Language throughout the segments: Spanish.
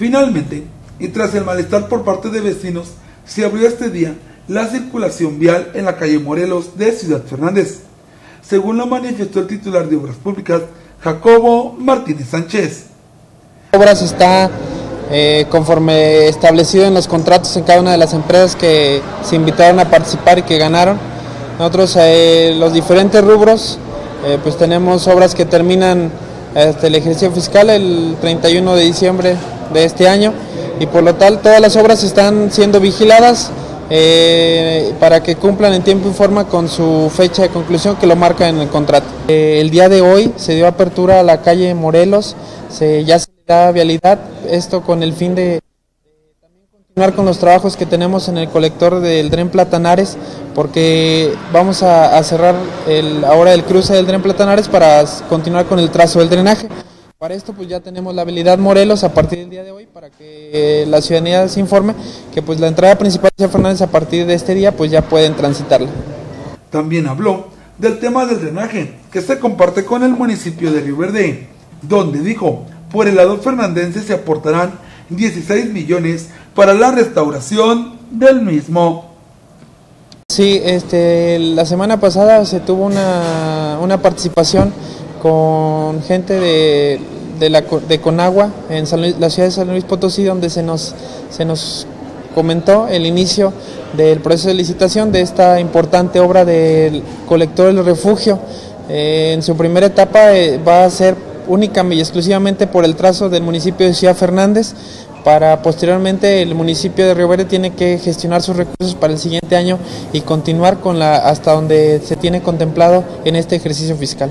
Finalmente, y tras el malestar por parte de vecinos, se abrió este día la circulación vial en la calle Morelos de Ciudad Fernández, según lo manifestó el titular de Obras Públicas, Jacobo Martínez Sánchez. Obras está eh, conforme establecido en los contratos en cada una de las empresas que se invitaron a participar y que ganaron. Nosotros, eh, los diferentes rubros, eh, pues tenemos obras que terminan hasta el ejercicio fiscal el 31 de diciembre de este año y por lo tal todas las obras están siendo vigiladas eh, para que cumplan en tiempo y forma con su fecha de conclusión que lo marca en el contrato. Eh, el día de hoy se dio apertura a la calle Morelos, se, ya se da vialidad, esto con el fin de continuar con los trabajos que tenemos en el colector del Dren Platanares, porque vamos a, a cerrar el, ahora el cruce del Dren Platanares para continuar con el trazo del drenaje. Para esto pues ya tenemos la habilidad Morelos a partir del día de hoy para que eh, la ciudadanía se informe que pues la entrada principal de Fernández a partir de este día pues ya pueden transitarla. También habló del tema del drenaje que se comparte con el municipio de Río Verde, donde dijo, por el lado fernandense se aportarán 16 millones para la restauración del mismo. Sí, este, la semana pasada se tuvo una, una participación con gente de, de, la, de Conagua en San Luis, la ciudad de San Luis Potosí, donde se nos, se nos comentó el inicio del proceso de licitación de esta importante obra del colector del refugio. Eh, en su primera etapa eh, va a ser únicamente y exclusivamente por el trazo del municipio de Ciudad Fernández, para posteriormente el municipio de Río Verde tiene que gestionar sus recursos para el siguiente año y continuar con la hasta donde se tiene contemplado en este ejercicio fiscal.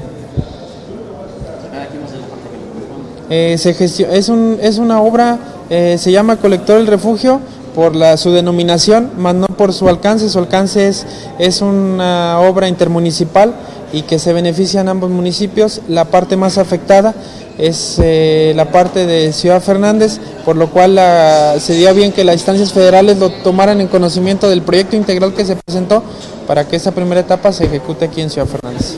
Eh, se es, un, es una obra, eh, se llama Colector del Refugio por la, su denominación, más no por su alcance. Su alcance es, es una obra intermunicipal y que se benefician ambos municipios. La parte más afectada es eh, la parte de Ciudad Fernández, por lo cual la, se bien que las instancias federales lo tomaran en conocimiento del proyecto integral que se presentó para que esa primera etapa se ejecute aquí en Ciudad Fernández.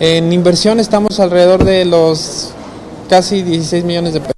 En inversión estamos alrededor de los casi 16 millones de pesos.